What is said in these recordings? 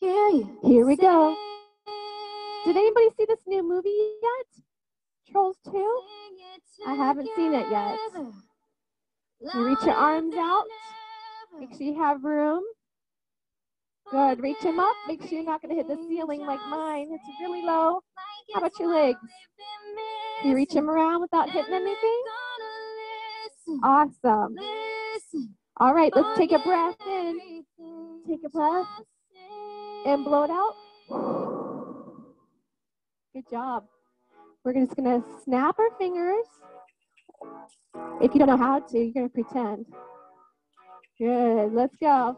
you. Here we go. Did anybody see this new movie yet? Trolls 2? I haven't seen it yet. You reach your arms out. Make sure you have room. Good. Reach them up. Make sure you're not going to hit the ceiling like mine. It's really low. How about your legs? Can you reach them around without hitting anything? Awesome. All right, let's take a breath in. Take a breath and blow it out. Good job. We're just going to snap our fingers. If you don't know how to, you're going to pretend. Good. Let's go.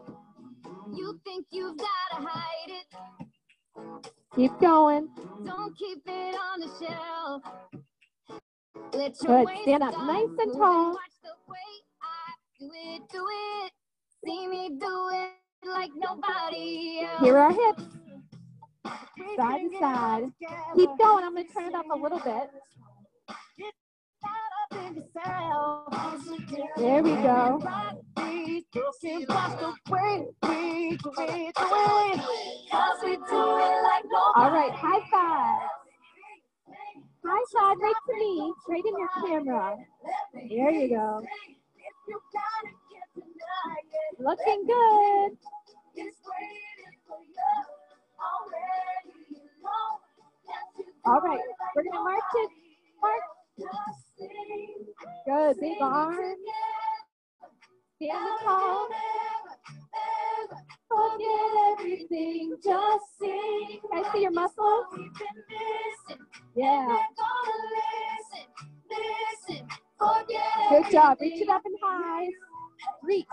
You think you've gotta hide it. Keep going. Don't keep it on the shelf. Let your Good. Stand up nice and tall. Watch the way I do it, do it. See me do it like nobody else. Here are our hips. Side to side. Keep going. I'm going to turn it up a little bit. There we go. All right, high five. High five right to me, straight in your camera. There you go. Looking good. All right, we're gonna march it. March. Good, big arms. Stand tall. Forget everything, just sing. Can I see your muscles? Yeah. Good job. Reach it up and high. Reach.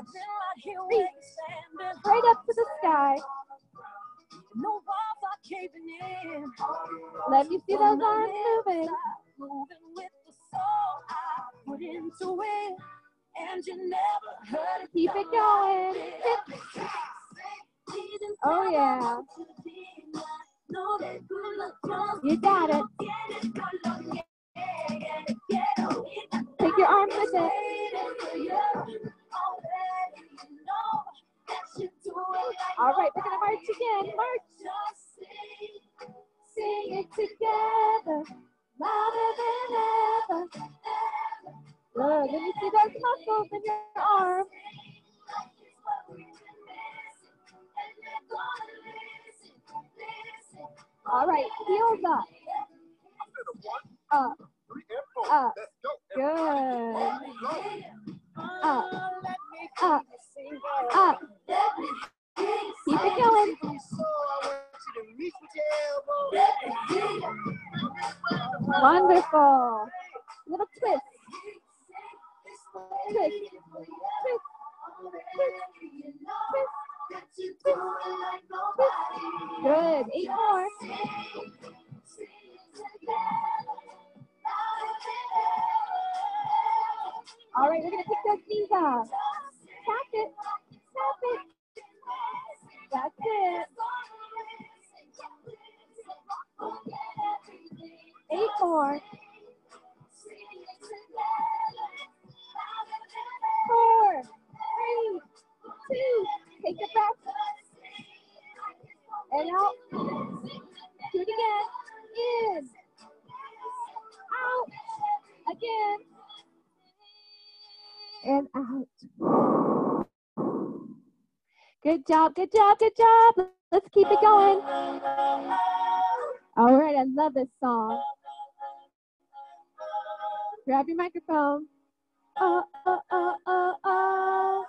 Reach. Right up to the sky. No walls are caving in. Let me see those arms moving. Moving with the soul I put into it. And you never heard it. Keep it going. Oh yeah. You got it. Take your arms with it. All right, we're gonna march again. March. Sing it together, louder than ever. Good. Let me see those muscles in your arm. All right, heels up. Up. Up. Good. Up. Up. Ah. Up. Keep it going. Wonderful. Little twist. Twist. Twist. Twist. Twist. Good. Eight more. All right, we're gonna pick those knees up. Tap it. Tap it. That's it. Eight more. Job, good job, good job. Let's keep it going. All right, I love this song. Grab your microphone. Oh, oh, oh, oh, oh.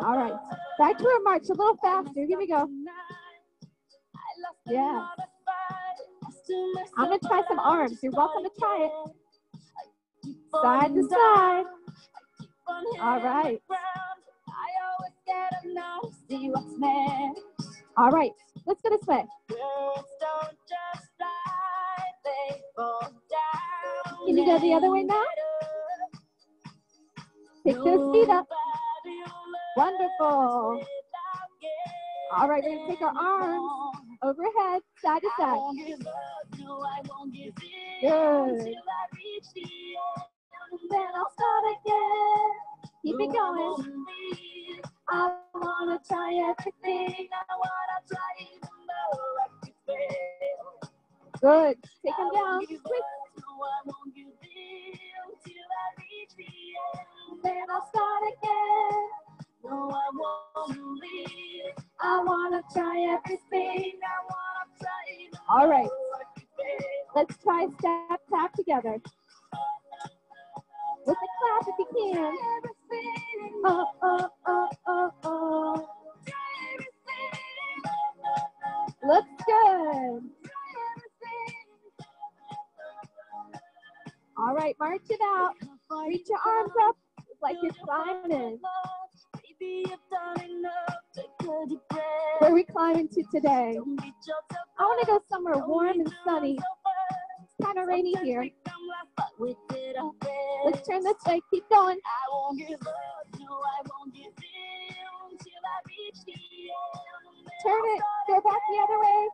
All right, back to our march, a little faster. Here we go. Yeah. I'm gonna try some arms. You're welcome to try it. Side to side. All right. See what's. All right, let's go this way. Words don't just fly, they fall down. Can you go the other way now? Pick those feet up. Wonderful. All right, we're gonna take our arms overhead, side to side. Good. Then I'll start again. Keep it going. I wanna try everything. I wanna try even though I could fail. Good. Take him down. won't give Twist. up, no, I won't give in till I reach the end. Then I'll start again. No, I won't leave. I wanna try everything. I wanna try even All right. though I could fail. Let's try step tap together. With a clap if you can. Oh, oh, oh, oh, oh. Looks good. All right, march it out. Reach your arms up like you're climbing. Where are we climbing to today? I want to go somewhere warm and sunny. It's kind of rainy here. We fuck with it up Let's turn this way. Keep going. I won't give up, no, I won't give in till I reach the end. Turn it. Go back the other way.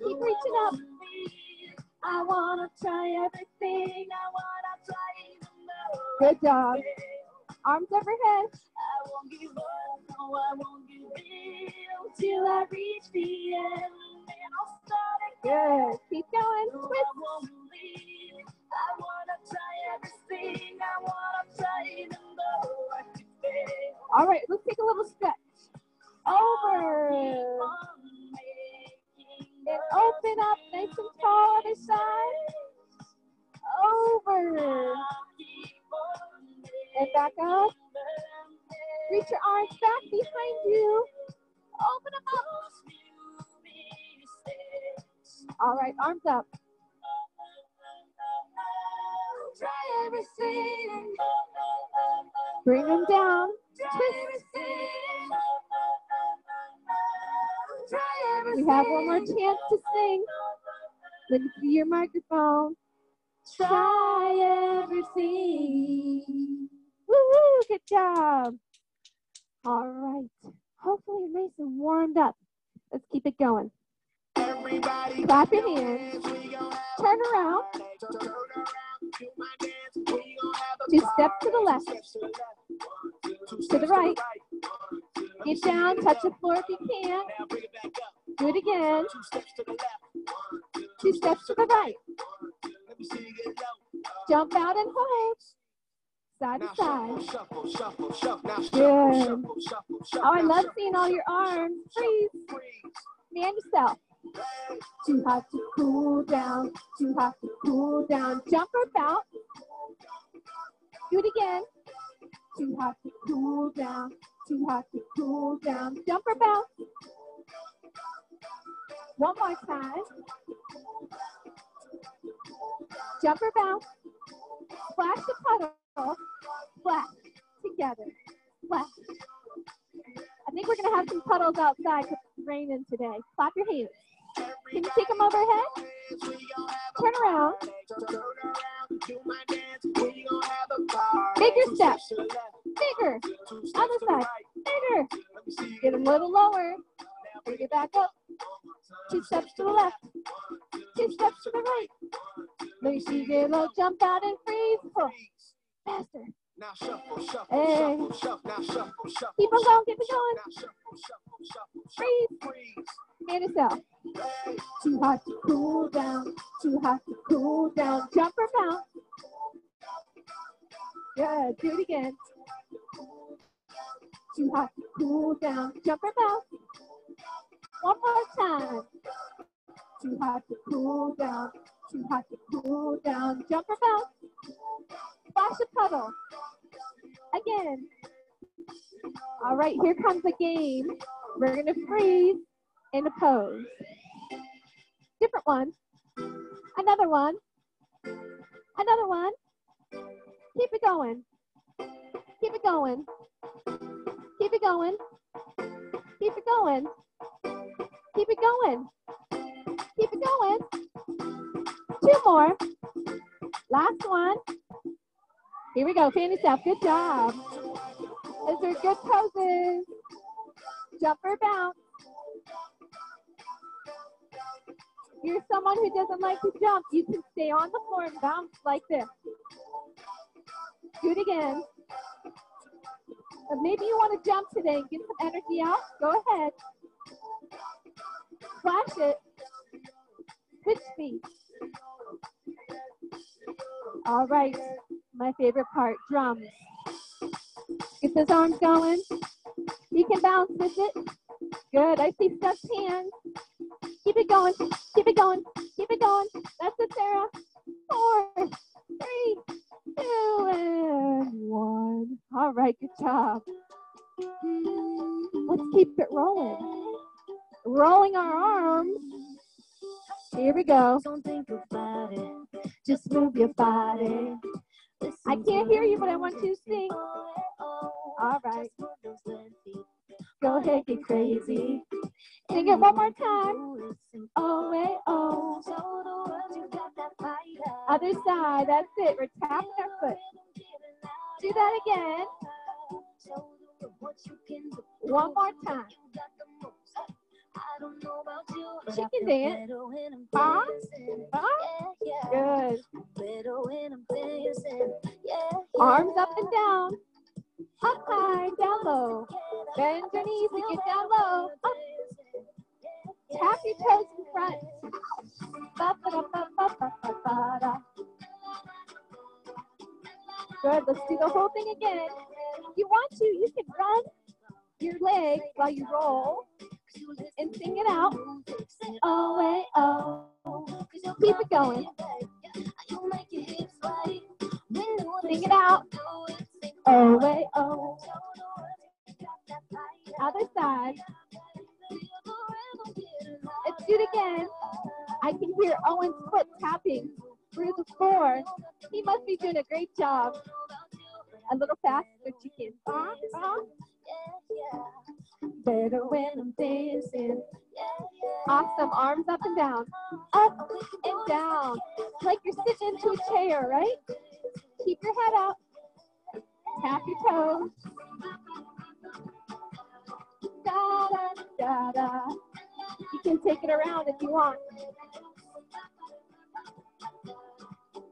Keep No, I reaching up. leave. I want to try everything. I wanna try even though Good job. Arms overhead. I won't give up, no, I won't give in till I reach the end. And I'll start again. Good. Keep going. No, Twist. Leave. I wanna try everything. I wanna try even though I could fail. All right, let's take a little stretch. Over. On And open up nice and tall other side. Over. On And back up. Reach your arms back behind you. Open them up. those few mistakes. All right, arms up. Try everything. Bring them down. Twist. have one more chance to sing. Let me see your microphone. Try everything. Woo woo, good job. All right. Hopefully you're nice and warmed up. Let's keep it going. Everybody Clap your hands. Turn around. Two steps to the left. To the right. Get down, touch the floor if you can. Now bring it back up. Do it again. Two steps to the left. Two steps to the right. Let me see you get low. Jump out and hold. Side to side. Good. Oh, I love seeing all your arms. freeze. Man yourself. Too hot to cool down. Too hot to cool down. Jump or bounce. Do it again. Too hot to cool down. Too hot to cool down. Jump or bounce. One more time. Jump or bounce. Splash the puddle. Splash. Together. Splash. I think we're going to have some puddles outside because it's raining today. Clap your hands. Can you take them overhead? Turn around. Bigger step. Bigger. Other side. Bigger. Get a little lower. Bring it back up. Two steps to the left. Two steps to the right. Me see you get a little jump out and freeze. Faster. Now shuffle, shuffle, Hey. shuffle, shuffle. Now shuffle, shuffle. Keep on going. Keep it going. Now shuffle, shuffle, shuffle, Freeze. Freeze. Man yourself. Too hot to cool down. Too hot to cool down. Jump or bounce. Yeah, Do it again. Too hot to cool down. Jump or bounce. One more time. Too hot to cool down. Too hot to cool down. Jump or bounce. Splash a puddle. Again. All right, here comes the game. We're going to freeze in a pose. Different one. Another one. Another one. Keep it going. Keep it going. Keep it going. Keep it going. Keep it going. Keep it going. Two more. Last one. Here we go. Fan yourself. Good job. Those are good poses. Jump or bounce. You're someone who doesn't like to jump. You can stay on the floor and bounce like this. Do it again. But maybe you want to jump today and get some energy out. Go ahead. Flash it. Pitch speed. All right. My favorite part, drums. Get those arms going. You can bounce with it. Good. I see Steph's hands. Keep it going. Keep it going. Keep it going. That's it, Sarah. Four, three, two, and one. All right. Good job. Let's keep it rolling. Rolling our arms. Here we go. Don't think about it. Just move your body. I can't hear you, but I want you to sing. All right. Go ahead, get crazy. Sing it one more time. Oh, oh. Other side. That's it. We're tapping our foot. Do that again. One more time. Chicken dance. Huh? Huh? Good. Arms up and down. Up high, down low. Bend your knees and get down low. Up. Tap your toes in front. Good. Let's do the whole thing again. If you want to, you can run your legs while you roll and sing it out. Oh, wait, oh. Keep it going. Sing it out. Oh, wait, oh. Other side. Let's do it again. I can hear Owen's foot tapping through the floor. He must be doing a great job. A little faster, chicken. Uh, uh. Better when I'm dancing. Awesome. Arms up and down. Up and down. Like you're sitting into a chair, right? Keep your head up. Tap your toes. Da da da. You can take it around if you want.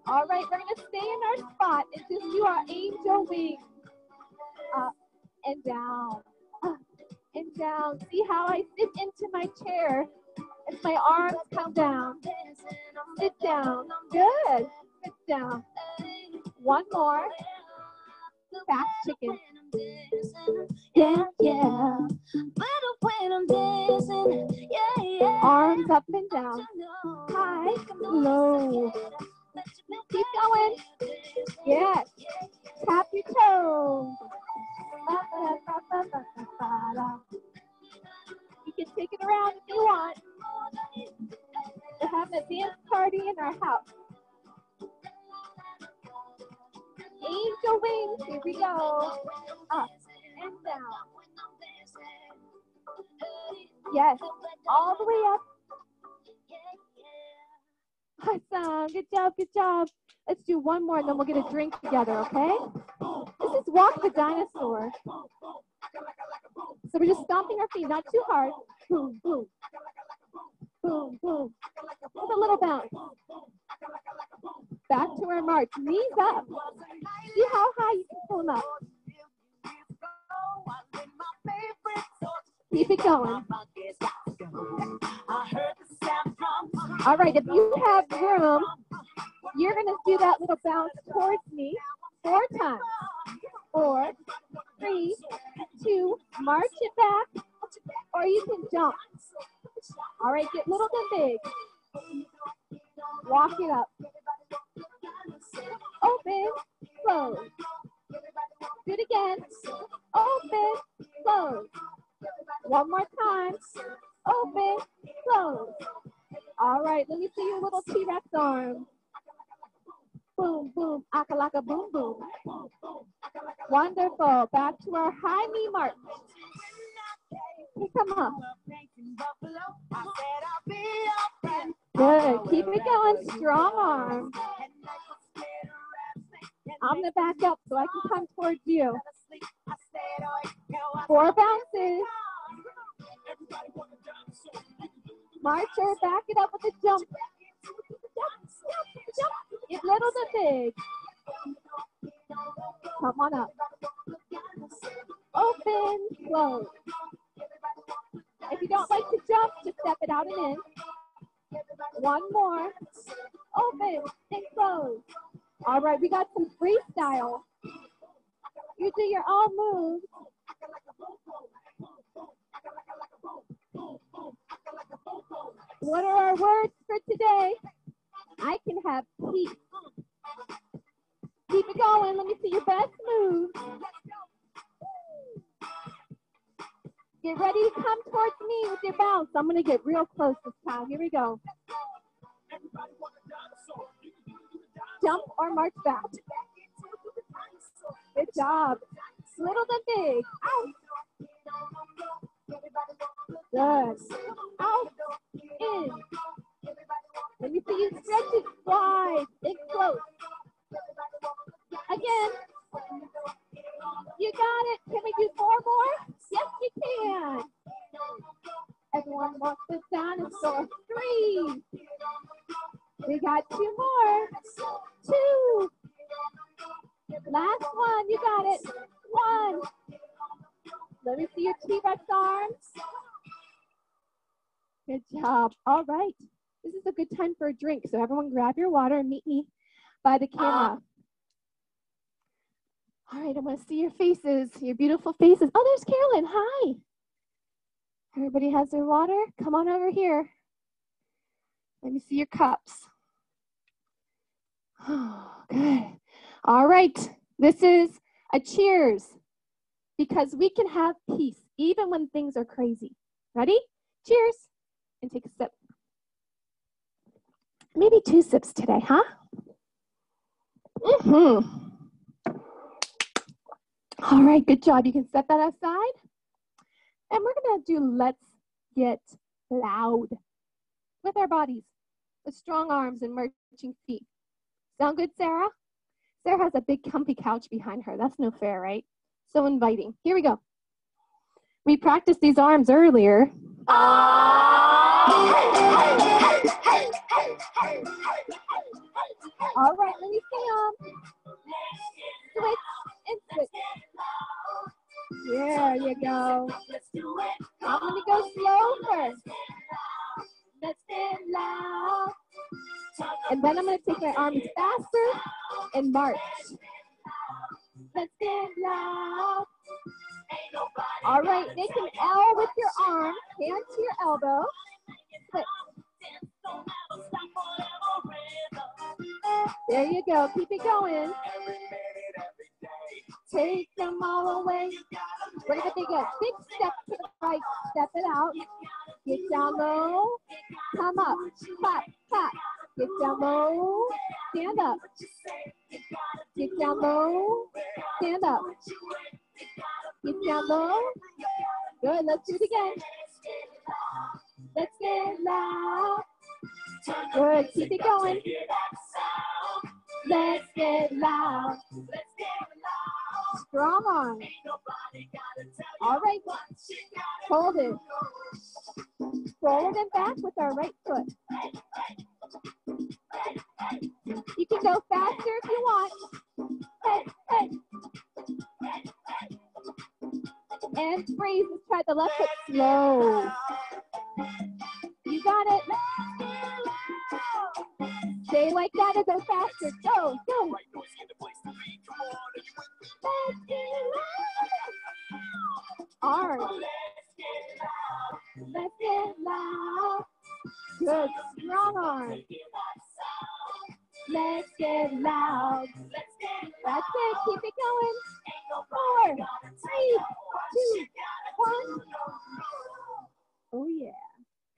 All right, we're gonna stay in our spot and just do our angel wing. Up and down, up and down. See how I sit into my chair as my arms come down. Sit down. Good. Sit down. One more. Back chicken. Yeah, yeah. Arms up and down. High, low. Keep going. Yes. Tap your toes. You can take it around if you want. We're having a dance party in our house. Angel wings, here we go. Up and down. Yes, all the way up. Awesome. Good job, good job. Let's do one more and then we'll get a drink together, okay? This is Walk the Dinosaur. So we're just stomping our feet, not too hard. Boom, boom. Boom, boom. With a little bounce. Back to our march. Knees up. See how high you can pull them up. Keep it going. All right, if you have room, you're going to do that little bounce towards me four times. Four, three, two, march it back, or you can jump. All right, get little then big. Walk it up. Open, close. Do it again. Open, close. One more time. Open, close. All right, let me see your little T-Rex arm. Boom, boom, akalaka, boom, boom. Wonderful. Back to our high knee march. Come on. Good. Keep it going. Strong arm. Gonna back up so I can come towards you. Four bounces. Marcher, back it up with a jump. Jump, little to big. Come on up. open, close. If you don't like to jump, just step it out and in. One more. Open and close. All right, we got some freestyle. You do your own moves. What are our words for today? I can have peace. Keep it going. Let me see your best move. Get ready to come towards me with your bounce. I'm going to get real close this time. Here we go. Jump or march back. Job. Little to big. Out. Good. Out. In. Let me see you stretch it wide and close. Again. You got it. Time for a drink. So everyone grab your water and meet me by the camera. Ah. All right, I want to see your faces, your beautiful faces. Oh, there's Carolyn. Hi. Everybody has their water? Come on over here. Let me see your cups. Oh, good. All right. This is a cheers because we can have peace even when things are crazy. Ready? Cheers. And take a sip. Maybe two sips today, huh? Mm-hmm. All right, good job. You can set that aside. And we're going to do let's get loud with our bodies, with strong arms and marching feet. Sound good, Sarah? Sarah has a big comfy couch behind her. That's no fair, right? So inviting. Here we go. We practiced these arms earlier. All right, let me see them. Switch and switch. There you go. I'm gonna go slow first. Let's get loud. And then I'm gonna take my arms faster and march. Let's get loud. All right, make an L with your arm, hand to your elbow. There you go. Keep it going. Take them all away. We're gonna take a big step to the right. Step it out. Get down low. Come up. Clap, clap. Get down low. Stand up. Get down low. Stand up. Get down low. Good. Let's do it again. Let's get loud. Good. Keep it going. Let's get loud. Strong arm. All right. Hold it. Forward and back with our right foot. You can go faster if you want. Hey, hey. And freeze. Let's try the left foot slow. Stay like that and go faster. Go, go. Arms. Let's get loud. Good, strong arm. Let's get loud. That's it. Keep it going. Four, three, two, one. Oh yeah.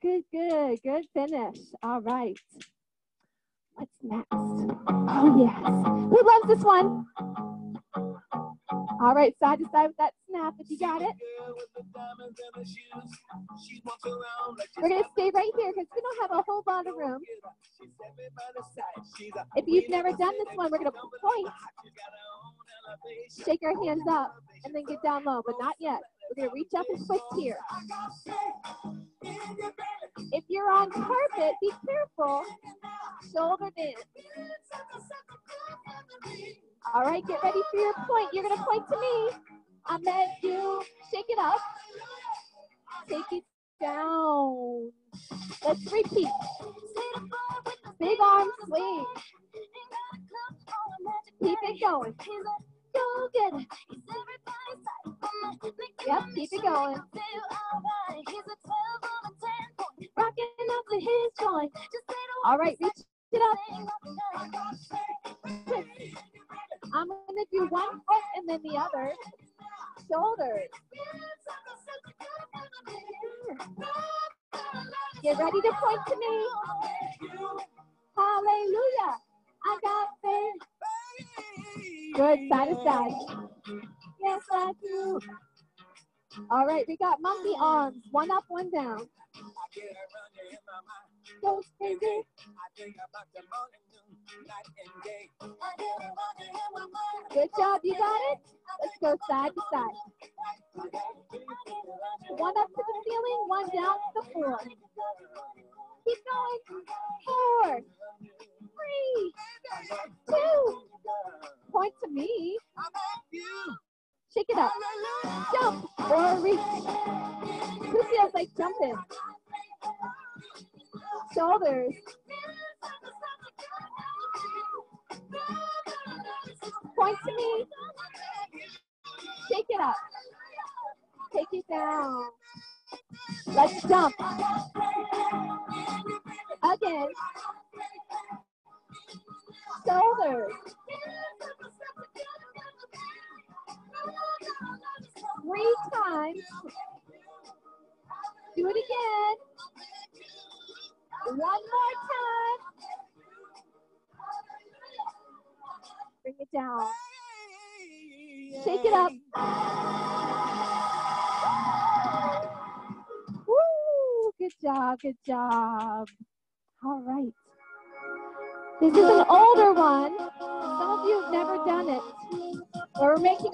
Good, good, good finish. All right. Yes. Who loves this one? All right, side to side with that snap if you got it. We're gonna stay right here because we don't have a whole lot of room. If you've never done this one, we're gonna point, shake our hands up, and then get down low, but not yet. We're gonna reach up and twist here. If you're on carpet, be careful. Shoulder in. All right, get ready for your point. You're gonna point to me. I met you. Shake it up. Take it down. Let's repeat. Big arm swing. Keep it going. Go get it. Yep, keep it going. Rocking up to his joint. All right, reach it up. I'm gonna do one foot and then the other. Shoulders. Get ready to point to me. Hallelujah. I got faith. Good, side to side. Yes, I do. All right, we got monkey arms. One up, one down. Go crazy. Good job, you got it? Let's go side to side. One up to the ceiling, one down to the floor. Keep going. Four, up. Jump or reach. Feels like jumping? Shoulders. Point to me. Shake it up. Take it down. Let's jump.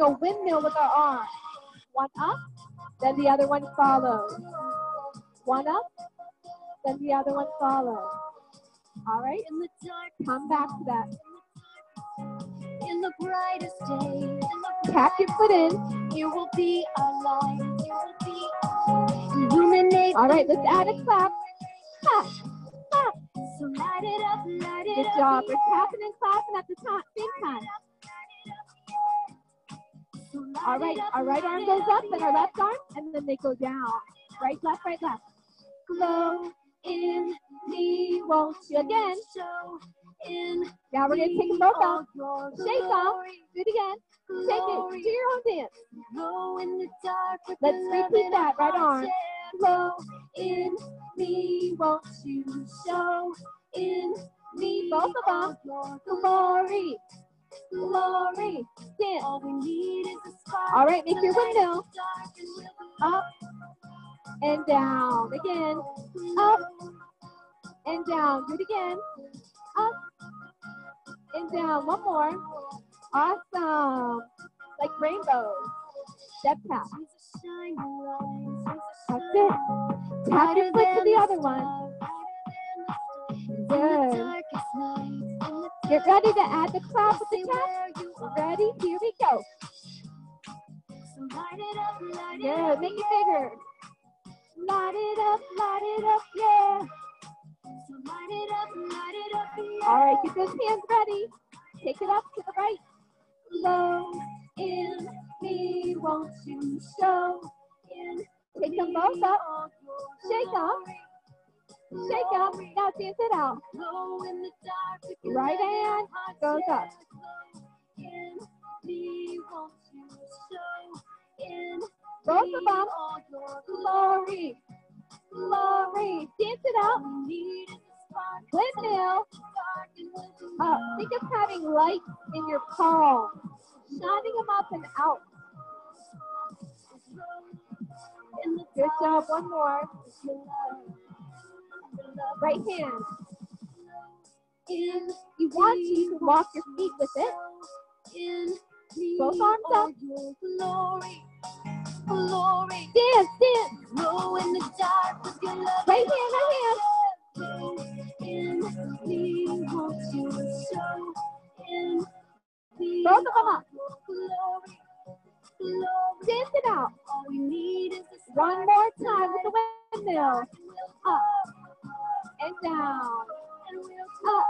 A windmill with our arms. One up, then the other one follows. One up, then the other one follows. All right? In the dark, Come back to that. in the brightest day, in the Tap your foot in. You will be light. You will be illuminate. All right, let's add a clap. Clap, clap. So light it up, light it Good up. job. We're tapping and clapping at the top, same time. All right, our right arm goes up, and our left arm, and then they go down. Right, left, right, left. Glow in Me, won't you again? in Now we're gonna take them both out. Shake off. Do it again. Shake it. Do your own dance. Let's repeat that. Right arm. Glow in me, won't you show in me both of? Glory, glory. Dance. All we need is a spark. All right, make your we'll Up and down. Again. Up and down. Do it again. Up and down. One more. Awesome. Like rainbows. Step tap. That's it. Tap your foot to the other one. Good. Get ready to add the clap with the tap. Ready? Here we go. Yeah, Make it bigger. Light it up, light it up, yeah. All right, get those hands ready. Take it up to the right. Low in me, won't you show in? Take them both up. Shake up. Shake up. Now dance it out. Right hand goes up. Both of them. Glory. Glory. Dance it out. Windmill. Uh, think of having light in your palm. Shining them up and out. Good job. One more right hand. And you want to walk your feet with it. Both arms up. Glory, glory. Dance, dance. Right hand, right hand. Both of them up. Dance it out. One more time with the windmill. Up and down. Up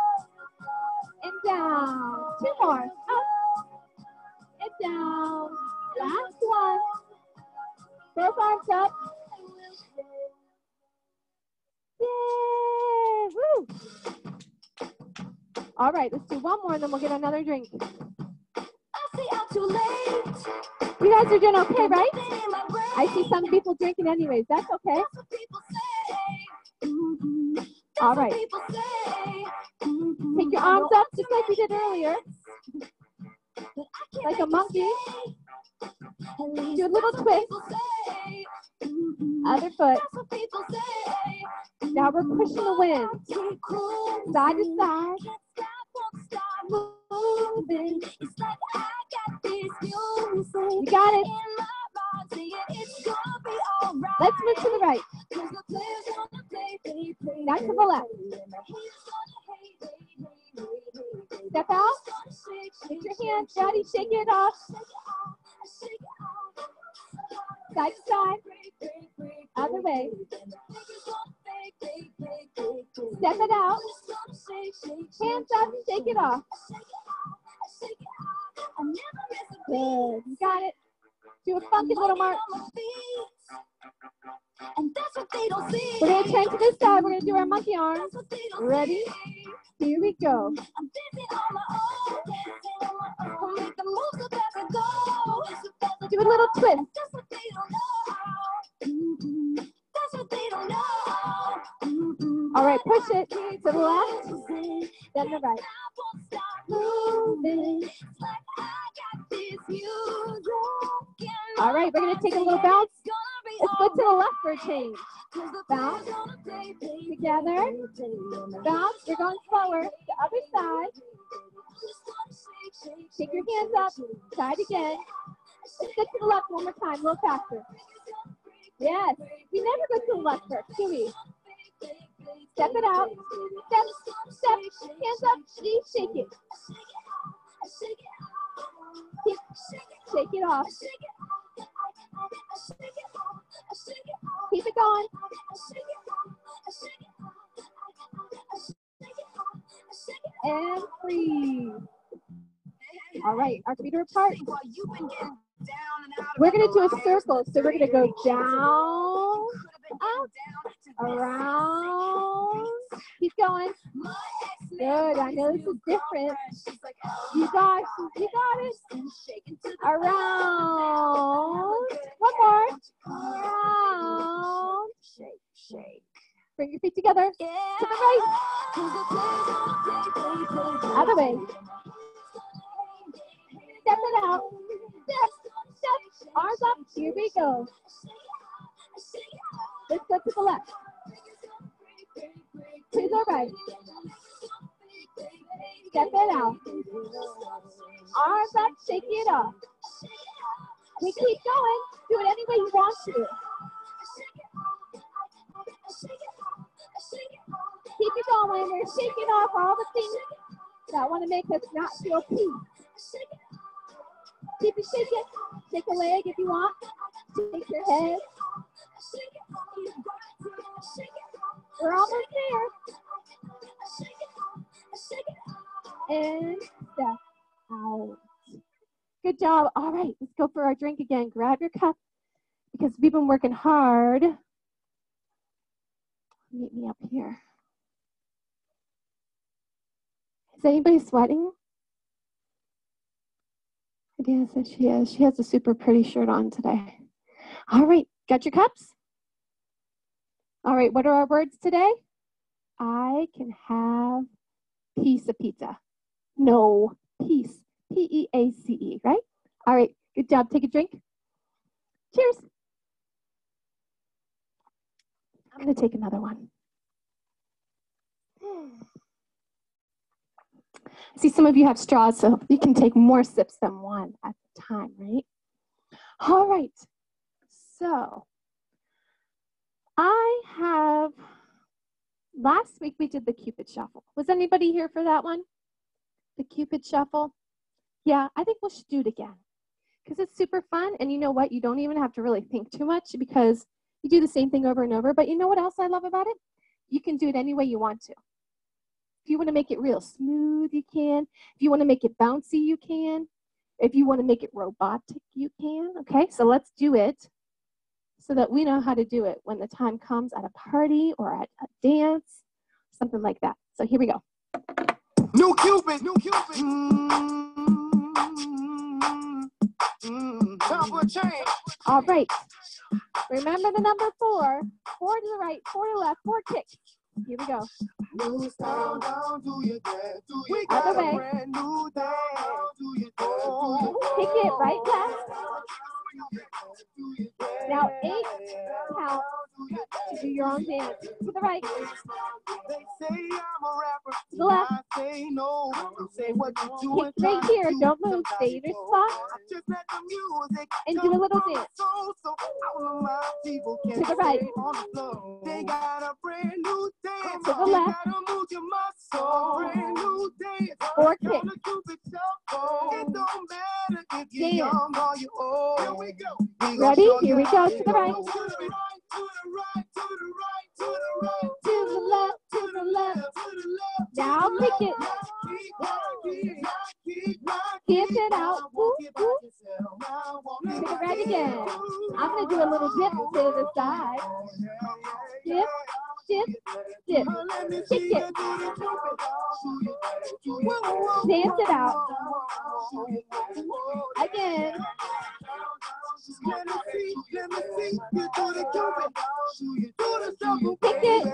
and down. Two more. Up and down. Last one. Both arms up. Yay! Woo! All right, let's do one more and then we'll get another drink. I see I'm too late. You guys are doing okay, right? Nothing in my brain. I see some people drinking anyways. That's okay. All what right. people say. Mhm. Take your arms up just like we did earlier, but I can't like a monkey. you stay. At least Do a little twist. people say. Mhm. Other foot. That's what people say. Now we're pushing the wind. Side to side. Can't stop, won't stop moving. It's like I got this music. You got it. In my mind, saying it's gonna be alright. Let's move to the right. Now to the left. Step out. Just gonna shake, Get shake, your hands ready. Shake it off. shake it off, shake it off. Side to side. Other way. Step it out. Hands up. Shake it off. shake it off, shake it off. I never miss a Good. You got it. Do a funky little march. On my feet. And that's what they don't see. We're gonna turn to this side. We're gonna do our monkey arms. That's what they don't Ready? Here we go. I'm dancing on my own, dancing on my own. Make the moves so fast and go. So fast and Do a little twist. That's what they don't know. That's what they don't know. All right, push it to the left, then the right. I won't stop moving. All right, we're gonna take a little bounce. Let's go to the left for a change. Bounce. players gonna play, play, Together. Bounce. We're going slower. The other side. Take your hands up. Side again. Let's go to the left one more time, a little faster. Yes. We never go to the left first, do we? Step it out. Step, step. Hands up. Shake, shake it. Keep, shake it off. Keep it going. And freeze. All right, our feet are apart. We're gonna do a circle. So we're gonna go down, up, around. Keep going. Good. I know this is different. You got, it. you got it. Around. One more. Around. Shake, shake. Bring your feet together. To the right. Other way. Step it out. Step, step. Arms up. Here we go. Let's go to the left. To the right. Step it out. Arms up. Shake it off. We keep going. Do it any way you want to. Keep it going. We're shaking off all the things that want to make us not feel peace. Keep it shaking. Shake a leg if you want. Shake your head. We're almost there. And step out. Good job. All right, let's go for our drink again. Grab your cup because we've been working hard. Meet me up here. Is anybody sweating? Said she is. She has a super pretty shirt on today. All right, got your cups? All right, what are our words today? I can have piece of pizza. No, peace. P E A C E, right? All right, good job. Take a drink. Cheers. I'm going to take another one. I see some of you have straws, so you can take more sips than one at a time, right? All right. So I have, last week we did the Cupid Shuffle. Was anybody here for that one? The Cupid Shuffle? Yeah, I think we should do it again because it's super fun. And you know what? You don't even have to really think too much because You do the same thing over and over, but you know what else I love about it? You can do it any way you want to. If you want to make it real smooth, you can. If you want to make it bouncy, you can. If you want to make it robotic, you can. Okay, so let's do it so that we know how to do it when the time comes at a party or at a dance, something like that. So here we go. New Cupid, new Cupid. Mm, mm, a change. All right. Remember the number four. Four to the right, four to the left, four kicks. Here we go. New down, down, do your dance. Do your Other way. brand new dance. Do your dance, do your Kick it right, left. Now eight count do your own dance. To the right, They say I'm a rapper. to the left. I say no. Say what you doing. Kick right here. Don't move. Stay in your spot. Just let the music And do a little dance. soul, so all of my people can To the right. on the floor. They got a brand new dance. To the You gotta move your muscle. Brand new dance. Kicks. keep it don't matter if you're young or you old. Here we go. Ready? Here we go. To the right. To the right, to the right, to the right, to the right, To the left, to the left. to the left. Now kick it. Dance it out. Take it right again. I'm to do a little dip to the side. Dip, dip, dip. Kick it. Dance it out. Again. Let me see, let me see you do the cupid. You do the shuffle, Kick it. baby.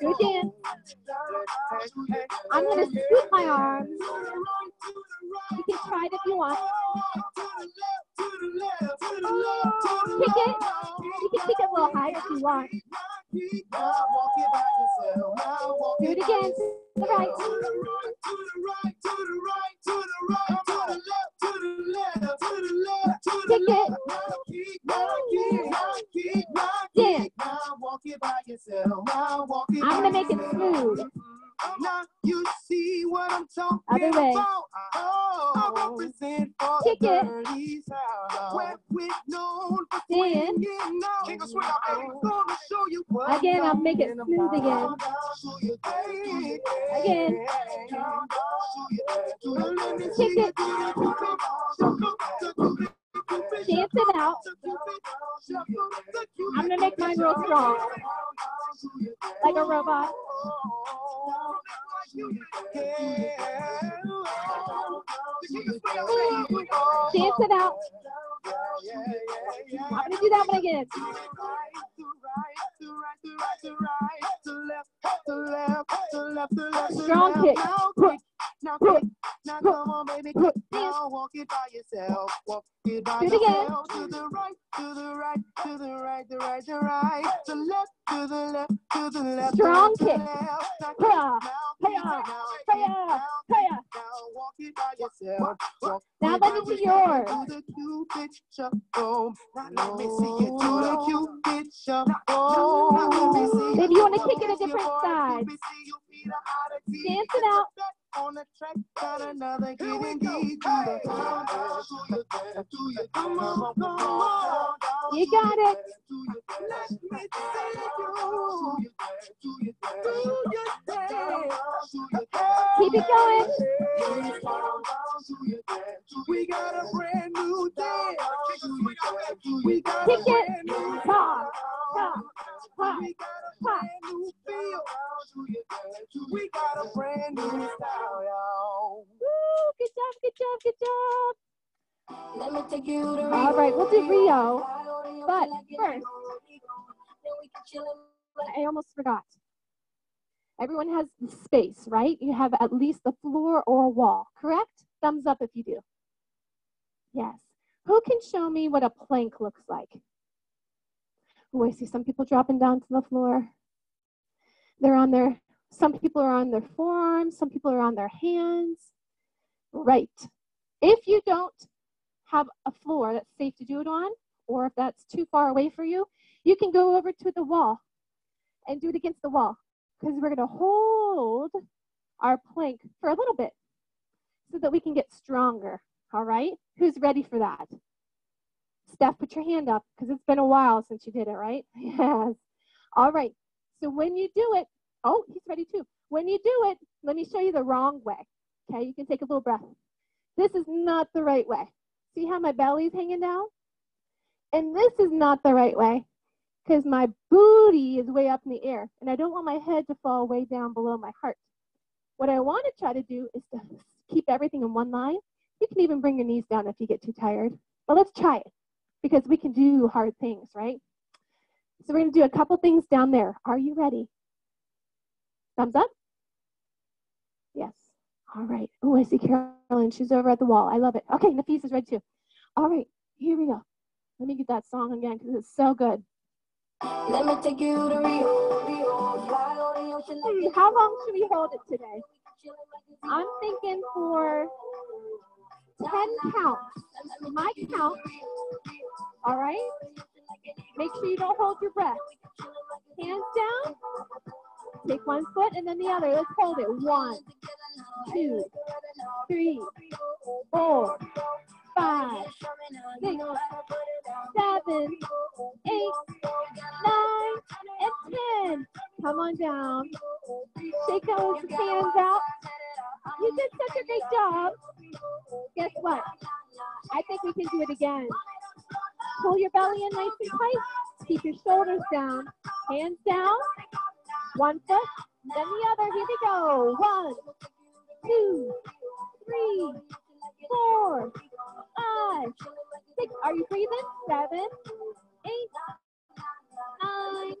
Do dance. I'm going to scoop my arms. You can try it if you want. Oh, kick it. Can kick it a little higher if you want. Do it again. To the right. Kick it. Dance. I'm gonna make it smooth. Now you see what I'm talking about. Oh, I represent for Kick the it. dirty South. Where we're known for swinging out. King of swing baby. Gonna show you what Again, I'll make it smooth again. Again. Kick it. Dance it out. I'm gonna make mine real strong. Like a robot. Dance it out. I'm gonna do that one again. Strong kick. Now, Hook. now come on, baby. Hook. Now walk it by yourself. Walk it by Do it again. yourself. To the right, to the right, to the right, the right, the right. To the left, to the left, to the left. Strong to kick. Now now now now. Now walk it by yourself. Walk Now it let by me see yours. Do the cupid shuffle. Now let me see you do the cupid shuffle. Now let me see Maybe you wanna kick it a different side. let me see you feet are out of key. Dance it out. On the track, got another getting deep to the Do you come on, come on? You got it. Let me see you. Do your dance. Keep it going. We got a brand new dance. We got Kick a it. brand we got a brand new feel. We got a brand new style, y'all. Woo, good job, good job, good job. Let me take you to All right, we'll do Rio. But first, I almost forgot. Everyone has space, right? You have at least the floor or a wall, correct? Thumbs up if you do. Yes. Who can show me what a plank looks like? Oh, I see some people dropping down to the floor. They're on their, some people are on their forearms, some people are on their hands. Right. If you don't have a floor that's safe to do it on, or if that's too far away for you, you can go over to the wall and do it against the wall because we're going to hold our plank for a little bit so that we can get stronger. All right? Who's ready for that? Steph, put your hand up because it's been a while since you did it, right? Yes. All right. So when you do it, oh, he's ready too. When you do it, let me show you the wrong way. Okay, you can take a little breath. This is not the right way. See how my belly's hanging down? And this is not the right way because my booty is way up in the air and I don't want my head to fall way down below my heart. What I want to try to do is to keep everything in one line. You can even bring your knees down if you get too tired. But let's try it because we can do hard things, right? So we're going to do a couple things down there. Are you ready? Thumbs up? Yes. All right. Oh, I see Carolyn. She's over at the wall. I love it. Okay, Nafis is ready too. All right, here we go. Let me get that song again because it's so good. Let me take you to Rio, Rio, fly on the ocean like Hmm, how long should we hold it today? I'm thinking for 10 counts. My count. All right? Make sure you don't hold your breath. Hands down. Take one foot and then the other. Let's hold it. One, two, three, four, five, six, seven, eight, nine, and ten. Come on down. Shake those hands out. You did such a great job. Guess what? I think we can do it again. Pull your belly in nice and tight. Keep your shoulders down. Hands down. One foot, then the other. Here we go. One, two, three, four, five, six. Are you breathing? Seven, eight, nine,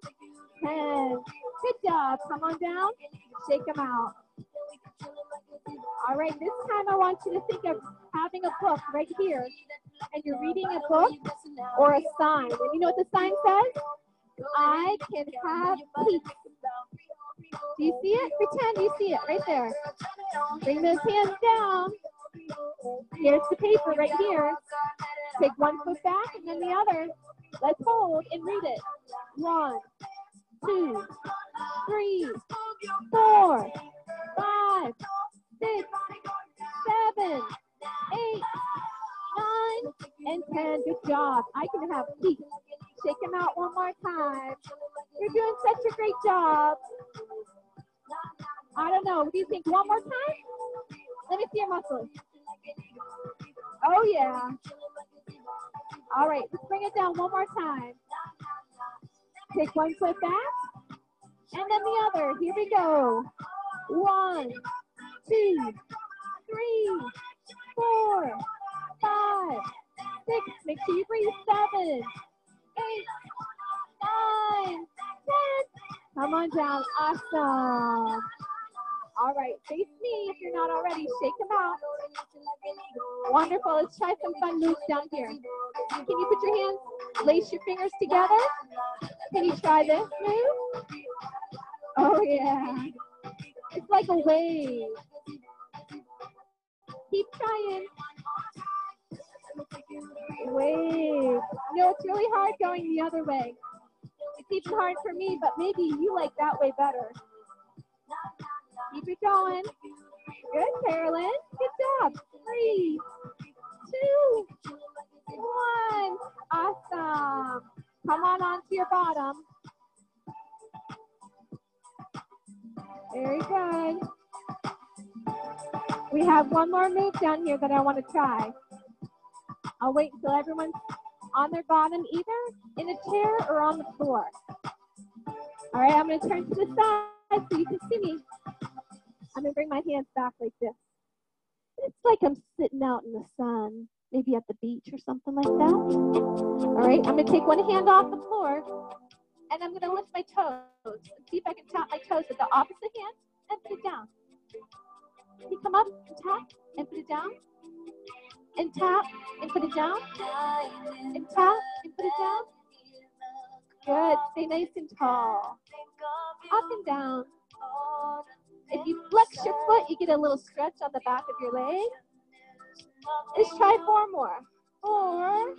ten. Good job. Come on down. Shake them out. All right, this time I want you to think of having a book right here, and you're reading a book or a sign. And you know what the sign says? I can have peace. Do you see it? Pretend you see it right there. Bring those hands down. Here's the paper right here. Take one foot back and then the other. Let's hold and read it. One, two, three, four, five, six, seven, eight, nine, and ten. Good job. I can have peace. Shake them out one more time. You're doing such a great job. I don't know. Do you think? One more time? Let me see your muscles. Oh, yeah. All right, let's bring it down one more time. Take one foot back, and then the other. Here we go. One, two, three, four, five, six. Make sure you breathe. Seven, eight, nine, ten. Come on down. Awesome. All right, face me if you're not already. Shake them out. Wonderful. Let's try some fun moves down here. Can you put your hands, lace your fingers together? Can you try this move? Oh, yeah. It's like a wave. Keep trying. Wave. No, it's really hard going the other way. It's even hard for me, but maybe you like that way better. Keep it going. Good, Carolyn. Good job. Three, bottom. Very good. We have one more move down here that I want to try. I'll wait until everyone's on their bottom, either in a chair or on the floor. All right, I'm going to turn to the side so you can see me. I'm going to bring my hands back like this. It's like I'm sitting out in the sun, maybe at the beach or something like that. All right, I'm to take one hand off the floor and I'm to lift my toes see if I can tap my toes with the opposite hand and put it down. You come up and tap and put it down? And tap and put it down? And tap and put it down? Good. Stay nice and tall. Up and down. If you flex your foot, you get a little stretch on the back of your leg. Let's try four more. Four,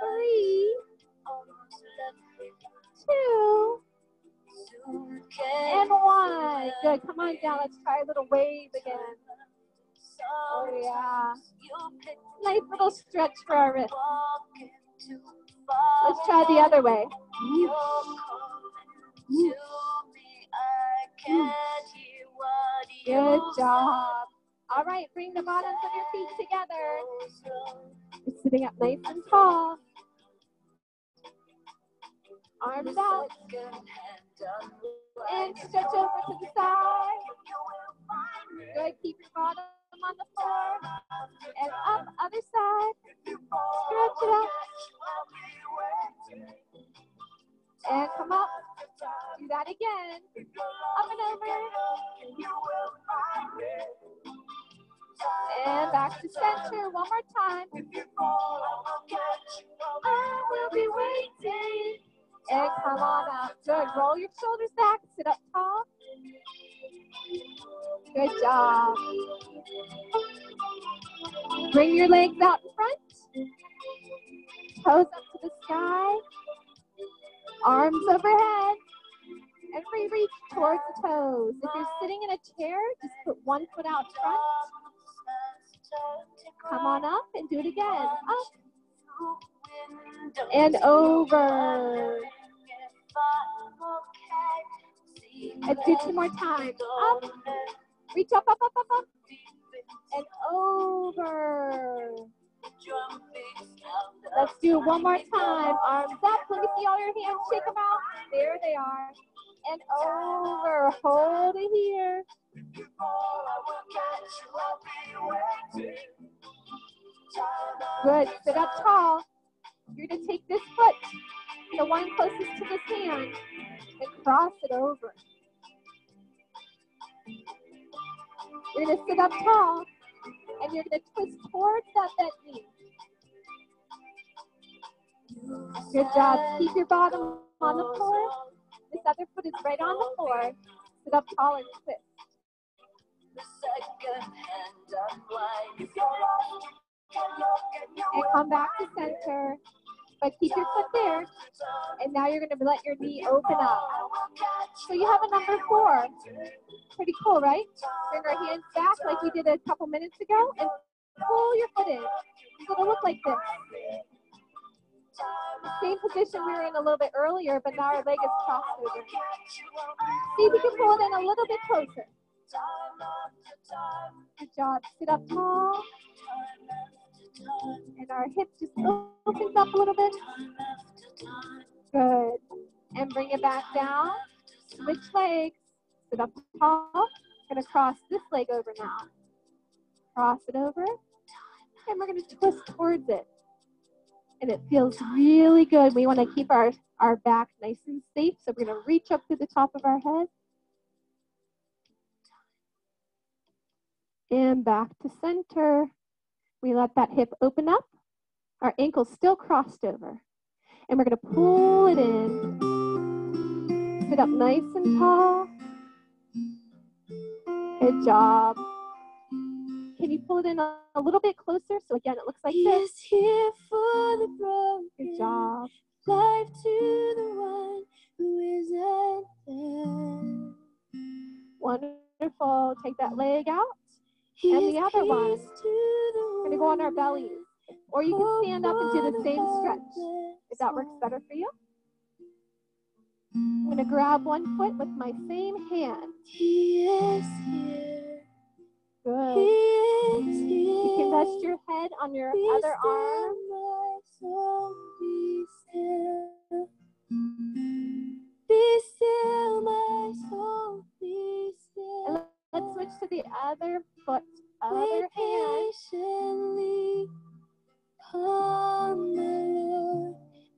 three, two, and one. Good. Come on down. Let's try a little wave again. Oh, yeah. Nice little stretch for our wrist. Let's try the other way. You're calling to me. I can't hear what Good job. All right, bring the bottoms of your feet together. You're sitting up nice and tall. Arms out and stretch over to the side. Good. Keep your bottom on the floor and up other side. Stretch it up and come up. Do that again. Back to center one more time. I will be waiting. And come on up. Good. Roll your shoulders back. Sit up tall. Good job. Bring your legs out in front. Toes up to the sky. Arms overhead. And reach towards the toes. If you're sitting in a chair, just put one foot out front. Come on up and do it again. Up and over. Let's do two more times. Up, reach up, up, up, up, up, and over. Let's do one more time. Arms up. Let me see all your hands. Shake them out. There they are. And over. Hold it here. Good. Sit up tall. You're going to take this foot, the one closest to this hand, and cross it over. You're going to sit up tall, and you're going to twist towards that bent knee. Good job. Keep your bottom on the floor. This other foot is right on the floor. Sit up tall and twist. And come back to center. But keep your foot there. And now you're going to let your knee open up. So you have a number four. Pretty cool, right? Bring our hands back like we did a couple minutes ago and pull your foot in. It's to look like this. Same position we were in a little bit earlier, but now our leg is crossed over. See if we can pull it in a little bit closer. Good job. Sit up tall. And our hip just opens up a little bit. Good. And bring it back down. Switch legs. Sit up tall. Gonna cross this leg over now. Cross it over. And we're gonna twist towards it. And it feels really good. We wanna keep our, our back nice and safe. So we're gonna reach up to the top of our head. And back to center. We let that hip open up. Our ankle's still crossed over. And we're going to pull it in. Sit up nice and tall. Good job. Can you pull it in a, a little bit closer? So again, it looks like this. Is here for the broken. Good job. Life to the one who is at. Wonderful. Take that leg out. And the other one. We're going to go on our bellies. Or you can stand up and do the same stretch if that works better for you. I'm going to grab one foot with my same hand. He is here. He Good. is here. You can rest your head on your Be other still, arm. To the other foot, other hand. the Lord.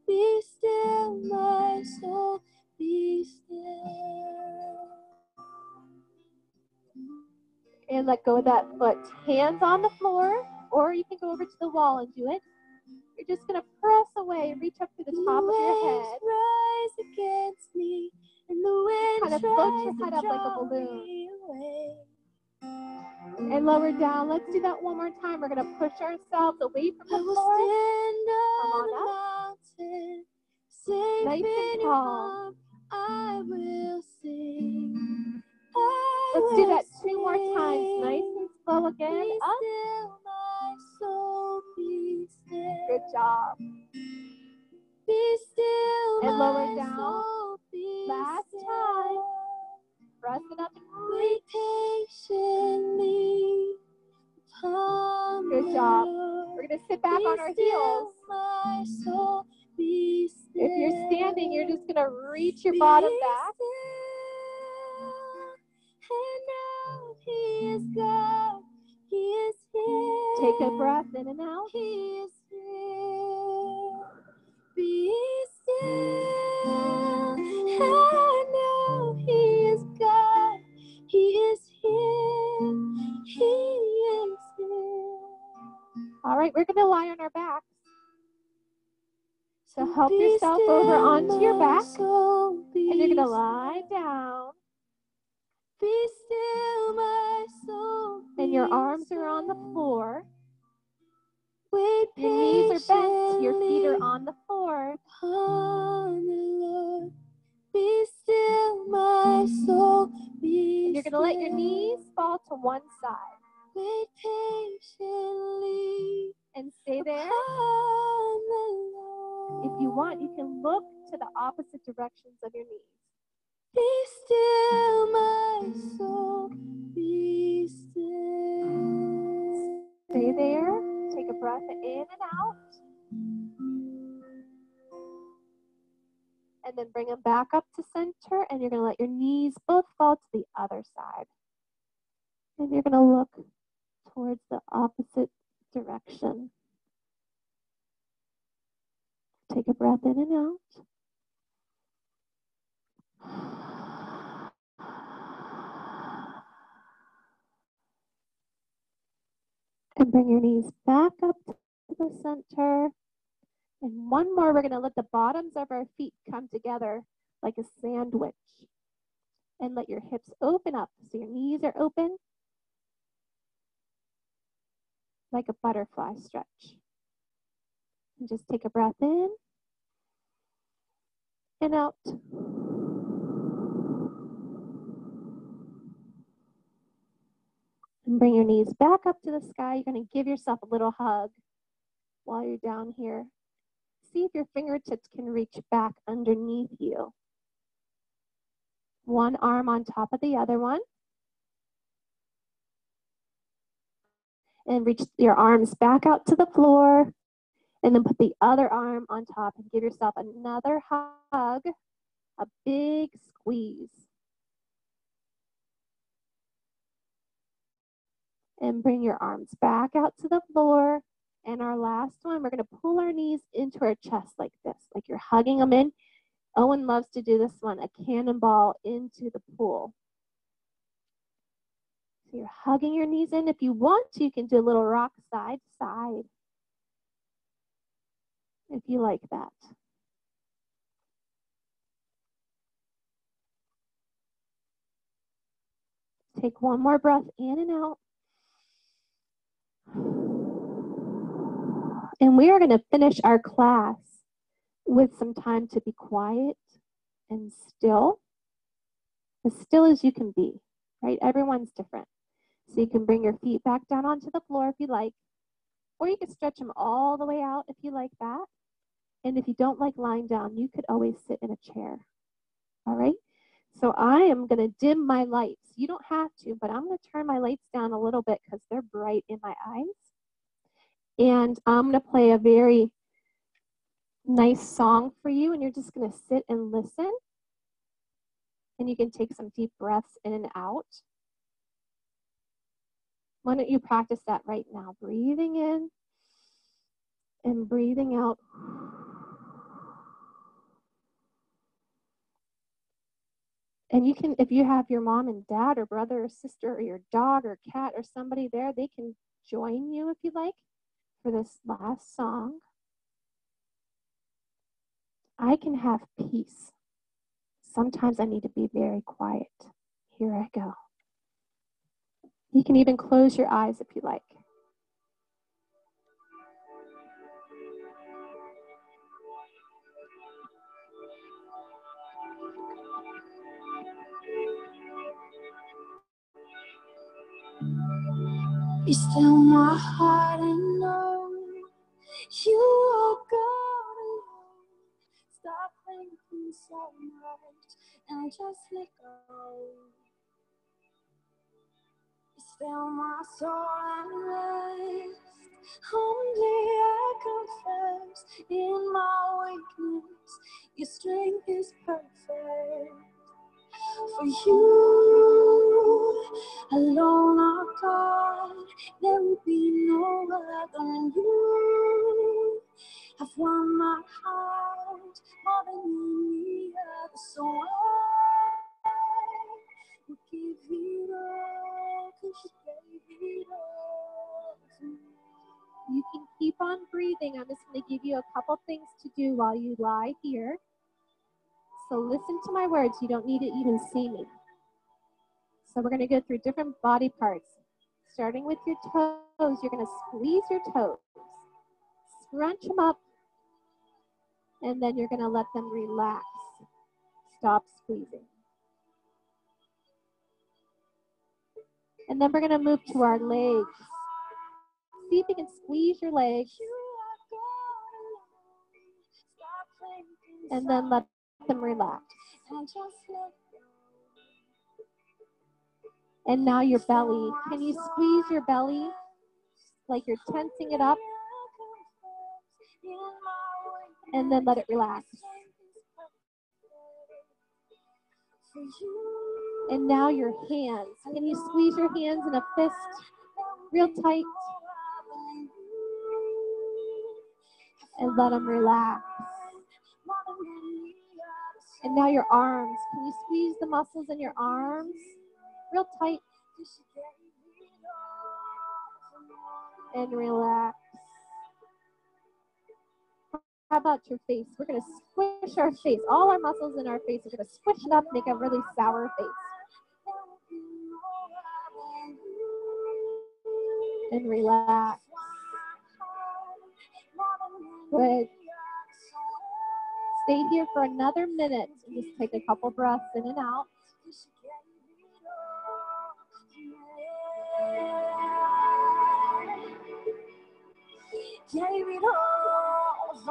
Be still, my soul, be still. And let go of that foot. Hands on the floor, or you can go over to the wall and do it. You're just going to press away, reach up to the top of your head. rise against me, and the wind Kind of float your head up like a balloon. And lower down. Let's do that one more time. We're going to push ourselves away from the will floor. stand Come on up. mountain, safe Nice and tall. I will sing. I Let's do that two more times. Nice and slow again. Be Up. still, my soul, be still. Good job. Be still, And lower down. soul, Last time. Wait patiently Good job. We're gonna sit back on our heels. If you're standing, you're just gonna reach your bottom back. Take a breath in and out. Be still. All right, we're gonna lie on our backs. So help Be yourself over onto your back, soul, and you're gonna lie down, Be still, my soul. and your arms are on the floor. Wait Your knees are bent. Your feet are on the floor. upon the Lord. Be still, my soul. Be And you're gonna let your knees fall to one side Wait patiently and stay there. the If you want, you can look to the opposite directions of your knees. Be still, my soul. Be still. Stay there. Take a breath in and out. And then bring them back up to center, and you're going to let your knees both fall to the other side. And you're going to look towards the opposite direction. Take a breath in and out. And bring your knees back up to the center. And one more, we're going to let the bottoms of our feet come together like a sandwich. And let your hips open up so your knees are open like a butterfly stretch. And just take a breath in and out. And bring your knees back up to the sky. You're going to give yourself a little hug while you're down here. See if your fingertips can reach back underneath you. One arm on top of the other one. And reach your arms back out to the floor. And then put the other arm on top and give yourself another hug, a big squeeze. and bring your arms back out to the floor. And our last one, we're going to pull our knees into our chest like this, like you're hugging them in. Owen loves to do this one, a cannonball into the pool. You're hugging your knees in. If you want to, you can do a little rock side to side. If you like that. Take one more breath in and out. And we are going to finish our class with some time to be quiet and still, as still as you can be, right? Everyone's different. So you can bring your feet back down onto the floor if you like, or you can stretch them all the way out if you like that. And if you don't like lying down, you could always sit in a chair. All right? So I am going to dim my lights. You don't have to, but I'm going to turn my lights down a little bit because they're bright in my eyes. And I'm going to play a very nice song for you, and you're just going to sit and listen. And you can take some deep breaths in and out. Why don't you practice that right now? Breathing in and breathing out. And you can, if you have your mom and dad or brother or sister or your dog or cat or somebody there, they can join you if you like for this last song. I can have peace. Sometimes I need to be very quiet. Here I go. You can even close your eyes if you like. Be still my heart and know you are. Stop thinking so much and just let go. Still my soul and rest. Humbly I confess in my weakness, your strength is perfect. For you alone are God, there will be no other than you. I've won my heart more than any other, so I will give it all, 'cause you gave it. You can keep on breathing. I'm just going to give you a couple things to do while you lie here. So listen to my words. You don't need to even see me. So we're going to go through different body parts. Starting with your toes, you're going to squeeze your toes, scrunch them up, and then you're going to let them relax. Stop squeezing. And then we're to move to our legs. See if you can squeeze your legs and then let them relax. And now your belly. Can you squeeze your belly like you're tensing it up? And then let it relax. And now your hands. Can you squeeze your hands in a fist real tight? And let them relax. And now your arms. Can you squeeze the muscles in your arms real tight? And relax. How about your face? We're going to squish our face. All our muscles in our face We're going to squish it up, make a really sour face. And relax. Good. Stay here for another minute just take a couple breaths in and out. Gave it all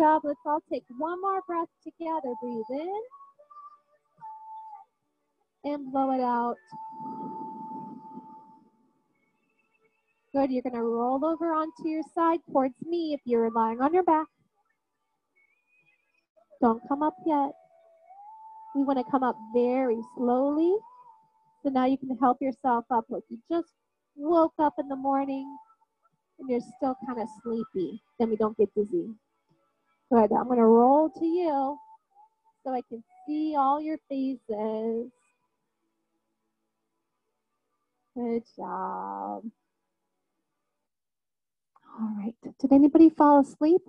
job. Let's all take one more breath together. Breathe in and blow it out. Good. You're going to roll over onto your side towards me if you're lying on your back. Don't come up yet. We want to come up very slowly. So now you can help yourself up. Like you just woke up in the morning and you're still kind of sleepy. Then we don't get dizzy. Good. I'm going to roll to you so I can see all your faces. Good job. All right. Did anybody fall asleep?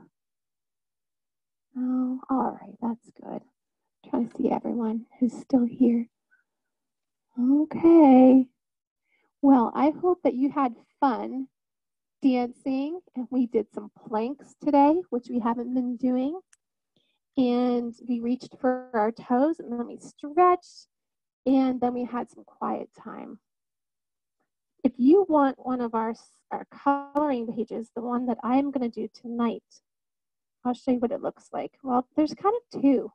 Oh, all right. That's good. trying to see everyone who's still here. Okay. Well, I hope that you had fun dancing and we did some planks today, which we haven't been doing. And we reached for our toes and then we stretched and then we had some quiet time. If you want one of our, our coloring pages, the one that I'm going to do tonight, I'll show you what it looks like. Well, there's kind of two,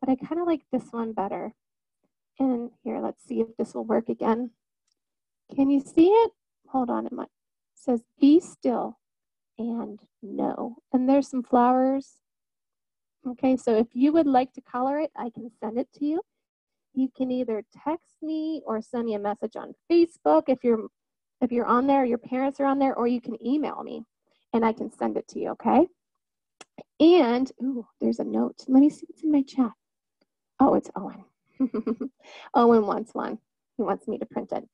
but I kind of like this one better. And here, let's see if this will work again. Can you see it? Hold on, it might- says be still and no. And there's some flowers. Okay, so if you would like to color it, I can send it to you. You can either text me or send me a message on Facebook if you're if you're on there, your parents are on there, or you can email me and I can send it to you, okay? And ooh, there's a note. Let me see what's in my chat. Oh, it's Owen. Owen wants one. He wants me to print it.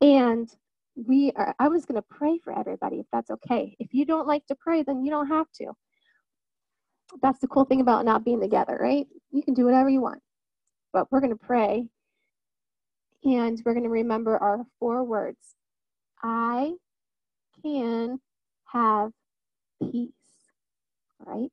And we are I was going to pray for everybody if that's okay. If you don't like to pray, then you don't have to. That's the cool thing about not being together, right? You can do whatever you want. But we're going to pray and we're going to remember our four words. I can have peace, right?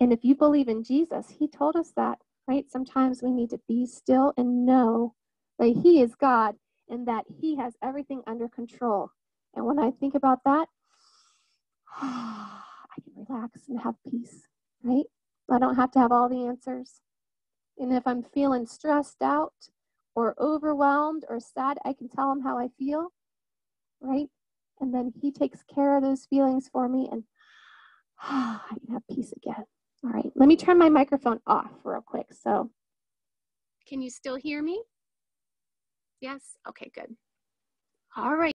And if you believe in Jesus, he told us that, right? Sometimes we need to be still and know that he is God and that he has everything under control. And when I think about that, I can relax and have peace, right? I don't have to have all the answers. And if I'm feeling stressed out or overwhelmed or sad, I can tell him how I feel, right? And then he takes care of those feelings for me and I can have peace again. All right, let me turn my microphone off real quick. So, can you still hear me? Yes? Okay, good. All right.